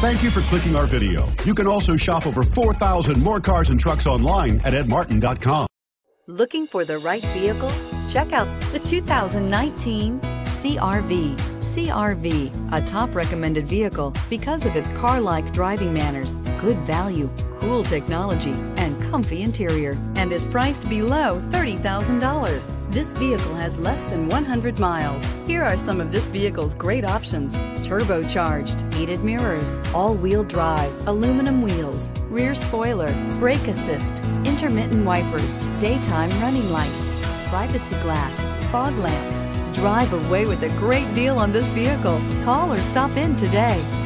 Thank you for clicking our video. You can also shop over 4,000 more cars and trucks online at edmartin.com. Looking for the right vehicle? Check out the 2019 CRV. CRV, a top recommended vehicle because of its car-like driving manners, good value, cool technology, and comfy interior, and is priced below $30,000. This vehicle has less than 100 miles. Here are some of this vehicle's great options. Turbocharged, heated mirrors, all-wheel drive, aluminum wheels, rear spoiler, brake assist, intermittent wipers, daytime running lights, privacy glass, fog lamps. Drive away with a great deal on this vehicle. Call or stop in today.